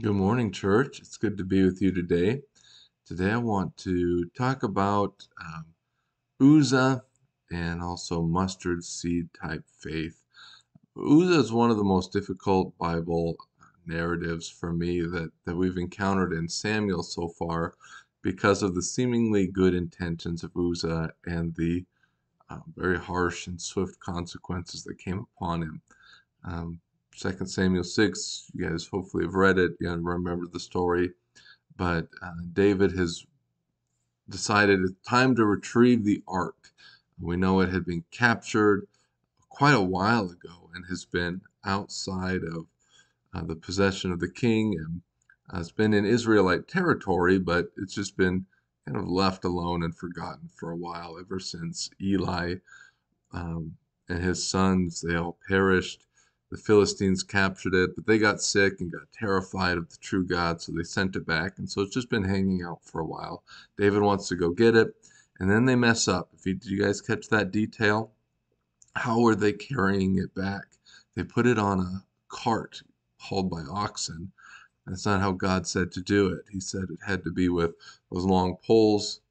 Good morning, church. It's good to be with you today. Today, I want to talk about um, Uzzah and also mustard seed type faith. Uzzah is one of the most difficult Bible narratives for me that, that we've encountered in Samuel so far because of the seemingly good intentions of Uzzah and the uh, very harsh and swift consequences that came upon him. Um, Second Samuel 6, you guys hopefully have read it, you remember the story. But uh, David has decided it's time to retrieve the ark. We know it had been captured quite a while ago and has been outside of uh, the possession of the king and uh, it's been in Israelite territory, but it's just been kind of left alone and forgotten for a while ever since Eli um, and his sons, they all perished the Philistines captured it, but they got sick and got terrified of the true God, so they sent it back. And so it's just been hanging out for a while. David wants to go get it, and then they mess up. If you, did you guys catch that detail? How are they carrying it back? They put it on a cart hauled by oxen. That's not how God said to do it. He said it had to be with those long poles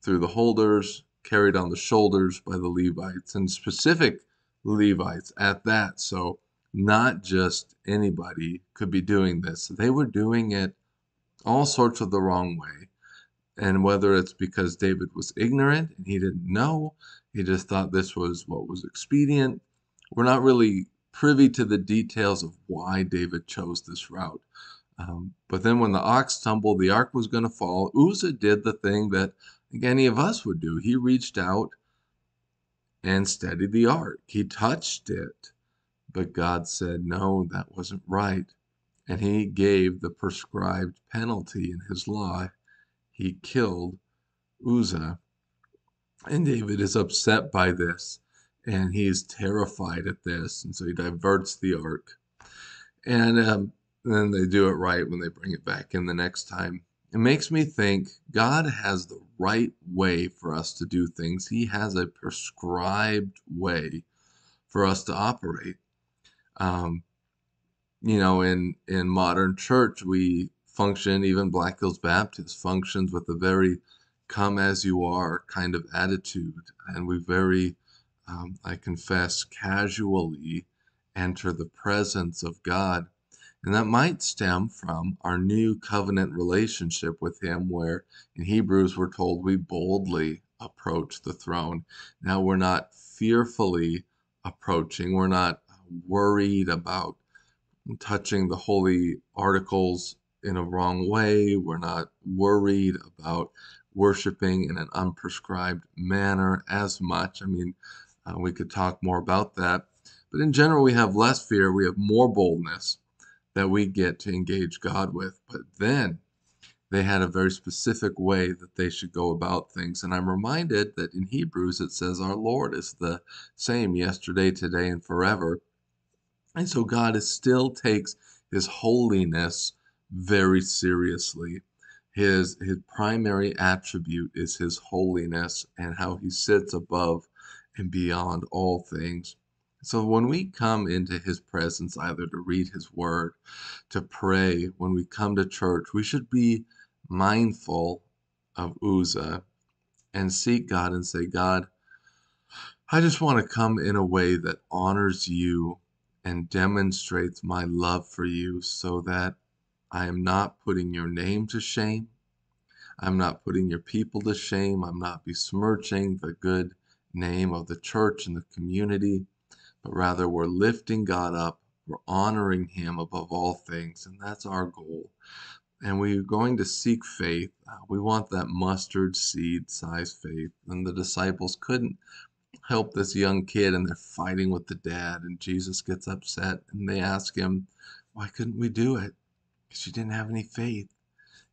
through the holders, carried on the shoulders by the Levites, and specific Levites at that. So not just anybody could be doing this. They were doing it all sorts of the wrong way. And whether it's because David was ignorant and he didn't know, he just thought this was what was expedient. We're not really privy to the details of why David chose this route. Um, but then when the ox tumbled, the ark was going to fall. Uzzah did the thing that any of us would do. He reached out and steadied the ark. He touched it but God said, no, that wasn't right. And he gave the prescribed penalty in his law. He killed Uzzah. And David is upset by this and he's terrified at this. And so he diverts the ark. And um, then they do it right when they bring it back in the next time. It makes me think God has the right way for us to do things, He has a prescribed way for us to operate. Um, you know, in in modern church, we function. Even Black Hills Baptist functions with a very "come as you are" kind of attitude, and we very, um, I confess, casually enter the presence of God. And that might stem from our new covenant relationship with Him, where in Hebrews we're told we boldly approach the throne. Now we're not fearfully approaching, we're not worried about touching the holy articles in a wrong way. We're not worried about worshiping in an unprescribed manner as much. I mean, uh, we could talk more about that. But in general, we have less fear, we have more boldness that we get to engage God with. But then they had a very specific way that they should go about things. And I'm reminded that in Hebrews it says our Lord is the same yesterday, today, and forever. And so God is still takes his holiness very seriously. His his primary attribute is his holiness and how he sits above and beyond all things. So when we come into his presence, either to read his word, to pray, when we come to church, we should be mindful of Uzzah and seek God and say, God, I just want to come in a way that honors you and demonstrates my love for you so that I am not putting your name to shame. I'm not putting your people to shame. I'm not besmirching the good name of the church and the community, but rather we're lifting God up. We're honoring Him above all things, and that's our goal. And we're going to seek faith. Uh, we want that mustard seed size faith. And the disciples couldn't help this young kid and they're fighting with the dad and Jesus gets upset and they ask him, "Why couldn't we do it?" Because you didn't have any faith.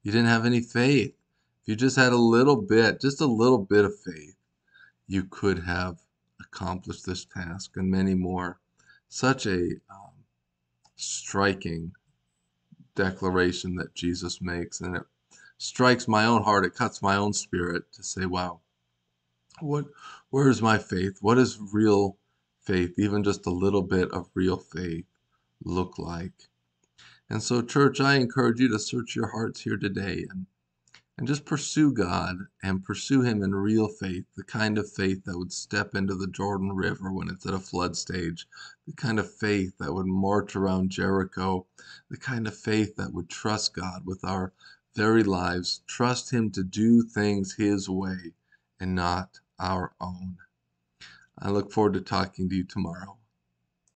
You didn't have any faith. If you just had a little bit, just a little bit of faith, you could have accomplished this task and many more. Such a um, striking declaration that Jesus makes, and it strikes my own heart. It cuts my own spirit to say, "Wow, what where is my faith? What does real faith, even just a little bit of real faith, look like? And so, church, I encourage you to search your hearts here today and, and just pursue God and pursue Him in real faith, the kind of faith that would step into the Jordan River when it's at a flood stage, the kind of faith that would march around Jericho, the kind of faith that would trust God with our very lives, trust Him to do things His way and not our own. I look forward to talking to you tomorrow.